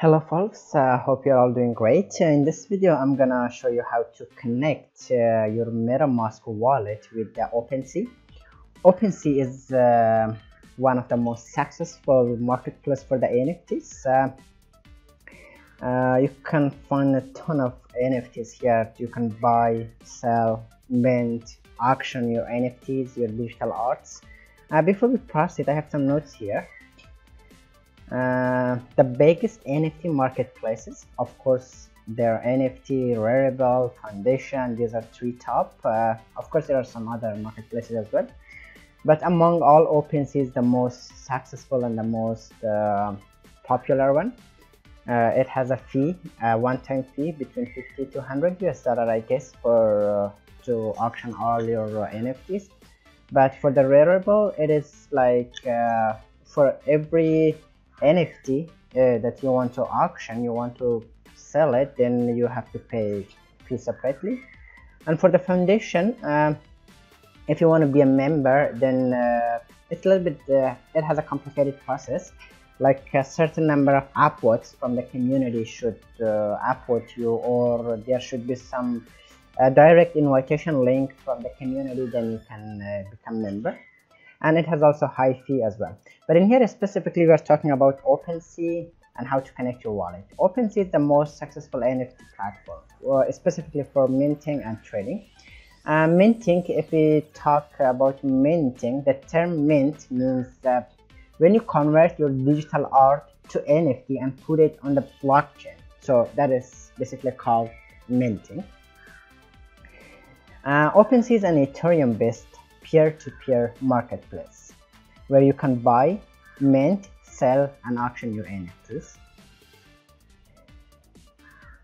Hello folks, uh, hope you're all doing great. Uh, in this video, I'm gonna show you how to connect uh, your MetaMask wallet with the OpenSea. OpenSea is uh, one of the most successful marketplace for the NFTs. Uh, uh, you can find a ton of NFTs here. You can buy, sell, mint, auction your NFTs, your digital arts. before we proceed, I have some notes here. Uh, the biggest NFT marketplaces, of course, there are NFT, Rarible, Foundation. These are three top. Uh, of course, there are some other marketplaces as well. But among all, OpenSea is the most successful and the most uh, popular one. Uh, it has a fee, a one-time fee between 50 to 100 US dollar, I guess, for uh, to auction all your NFTs. But for the Rarible, it is like for every NFT uh, that you want to auction, you want to sell it, then you have to pay fee separately. And for the foundation, um, if you want to be a member, then uh, it's a little bit, uh, it has a complicated process. Like a certain number of upvotes from the community should uh, upvote you, or there should be some uh, direct invitation link from the community, then you can uh, become member and it has also high fee as well. But in here specifically we are talking about OpenSea and how to connect your wallet. OpenSea is the most successful NFT platform uh, specifically for minting and trading. Uh, minting if we talk about minting the term mint means that when you convert your digital art to NFT and put it on the blockchain. So that is basically called minting. Uh, OpenSea is an Ethereum based peer-to-peer marketplace where you can buy, mint, sell, and auction your NFTs.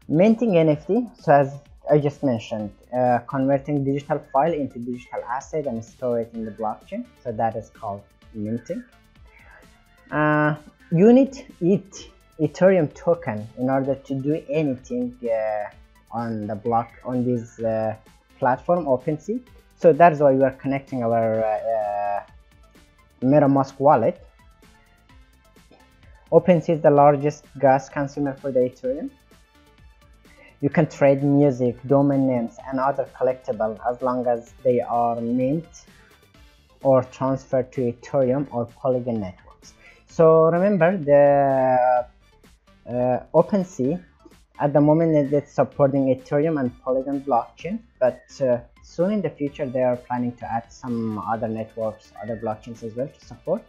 Minting NFT, so as I just mentioned, uh, converting digital file into digital asset and store it in the blockchain. So that is called minting. Uh, you need ETH, Ethereum token in order to do anything uh, on the block on this uh, platform OpenSea so that's why we are connecting our uh, uh MetaMask wallet. OpenSea is the largest gas consumer for the Ethereum. You can trade music, domain names, and other collectibles as long as they are mint or transferred to Ethereum or Polygon networks. So remember the uh, OpenSea at the moment it's supporting Ethereum and Polygon blockchain, but uh, soon in the future they are planning to add some other networks other blockchains as well to support.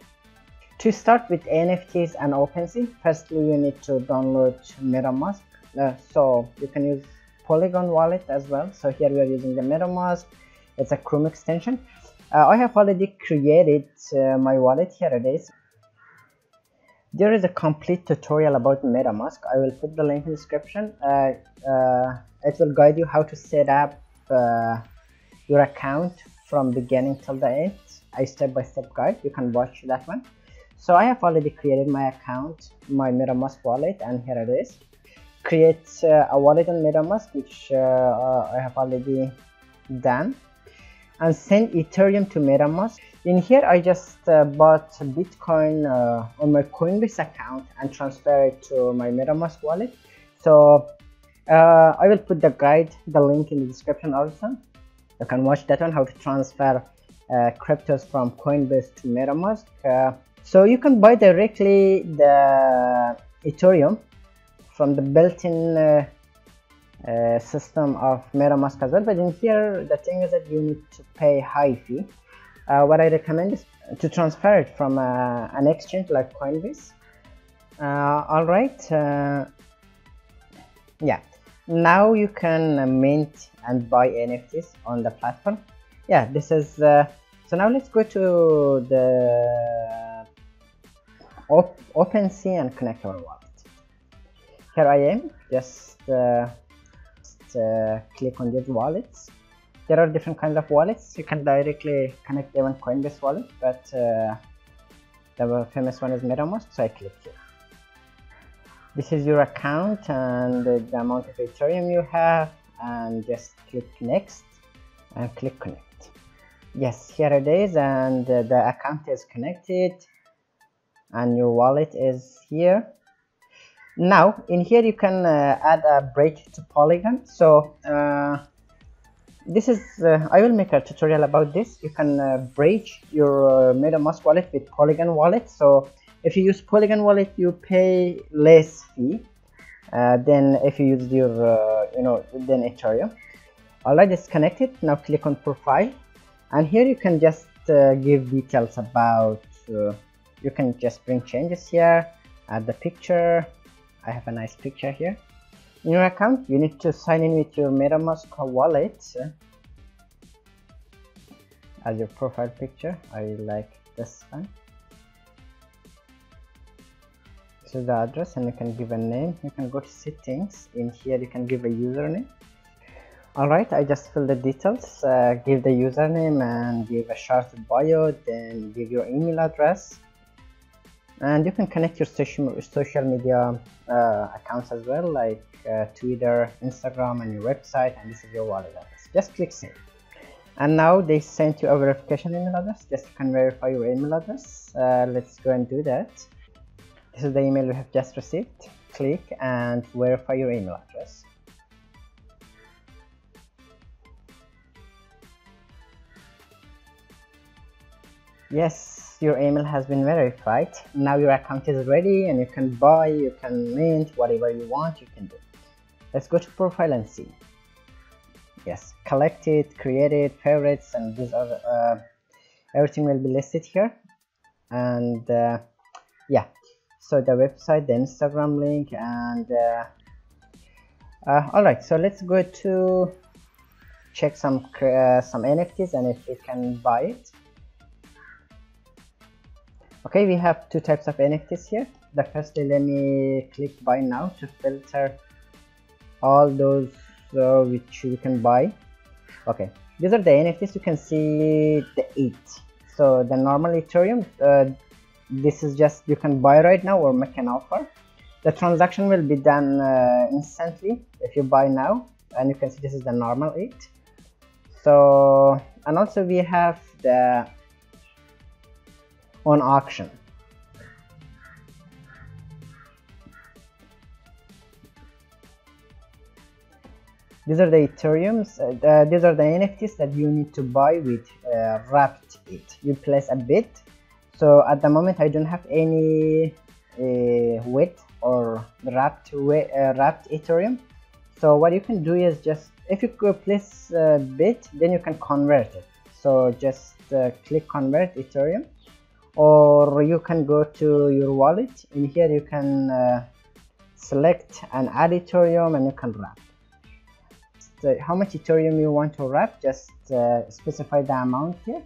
To start with nfts and OpenSea, firstly you need to download metamask. Uh, so you can use polygon wallet as well. So here we are using the metamask. It's a chrome extension. Uh, i have already created uh, my wallet here it is. There is a complete tutorial about metamask. I will put the link in the description. Uh, uh, it will guide you how to set up uh, your account from beginning till the end. A step-by-step -step guide. You can watch that one. So i have already created my account my metamask wallet and here it is. Create uh, a wallet on metamask which uh, uh, i have already done and send ethereum to metamask. In here i just uh, bought bitcoin uh, on my coinbase account and transfer it to my metamask wallet. So uh, i will put the guide the link in the description also you can watch that one how to transfer uh, cryptos from coinbase to metamask. Uh, so you can buy directly the ethereum from the built-in uh, uh, system of metamask as well. But in here the thing is that you need to pay high fee. Uh, what i recommend is to transfer it from uh, an exchange like coinbase. All right yeah now you can mint and buy nfts on the platform. Yeah this is uh, so now let's go to the op OpenSea and connect our wallet. Here I am just, uh, just uh, click on these wallets. There are different kinds of wallets. You can directly connect even Coinbase wallet but uh, the famous one is MetaMask so I click here this is your account and the amount of ethereum you have and just click next and click connect. Yes here it is and the account is connected and your wallet is here. Now in here you can uh, add a bridge to polygon. So uh, this is uh, I will make a tutorial about this. You can uh, bridge your uh, MetaMask wallet with Polygon wallet. So if you use Polygon wallet you pay less fee uh, than if you use your uh, you know then Ethereum. Alright it's connected. Now click on profile. And here you can just uh, give details about you can just bring changes here add the picture. I have a nice picture here. In your account you need to sign in with your metamask wallet. As your profile picture I like this one is the address and you can give a name. You can go to settings. In here you can give a username. Alright I just fill the details uh, give the username and give a short bio then give your email address. And you can connect your social, social media uh, accounts as well like uh, Twitter, Instagram and your website and this is your wallet address. Just click save. And now they sent you a verification email address. Just you can verify your email address. Uh, let's go and do that this is the email we have just received click and verify your email address. Yes your email has been verified. Now your account is ready and you can buy you can mint whatever you want you can do let's go to profile and see. Yes collected created favorites and these are uh, everything will be listed here. And uh, yeah so the website the instagram link and uh, uh all right. So let's go to check some uh, some nfts and if we can buy it. Okay we have two types of nfts here. The first let me click buy now to filter all those which you can buy. Okay these are the nfts you can see the eight. So the normal ethereum uh, this is just you can buy right now or make an offer. The transaction will be done uh, instantly if you buy now and you can see this is the normal 8 so and also we have the on auction. These are the ethereums uh, these are the nfts that you need to buy with uh, wrapped ETH. You place a bid so at the moment i don't have any uh, WETH or wrapped weight, uh, wrapped ethereum so what you can do is just if you place a bit then you can convert it. So just uh, click convert ethereum or you can go to your wallet. In here you can uh, select an add ethereum and you can wrap. So how much ethereum you want to wrap? Just uh, specify the amount here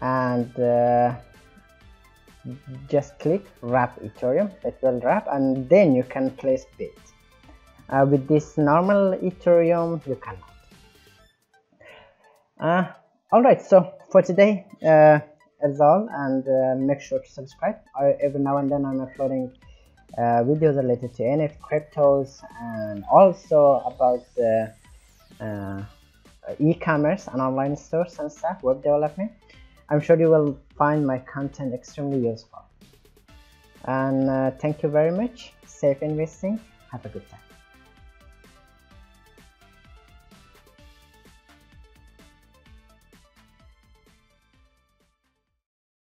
and uh, just click wrap ethereum. It will wrap and then you can place bid uh, with this normal ethereum you cannot. Uh, all right so for today uh, that's all. And uh, make sure to subscribe. I, every now and then i'm uploading uh, videos related to NFT cryptos and also about the uh, e-commerce and online stores and stuff web development i'm sure you will find my content extremely useful. And uh, thank you very much. Safe investing. Have a good time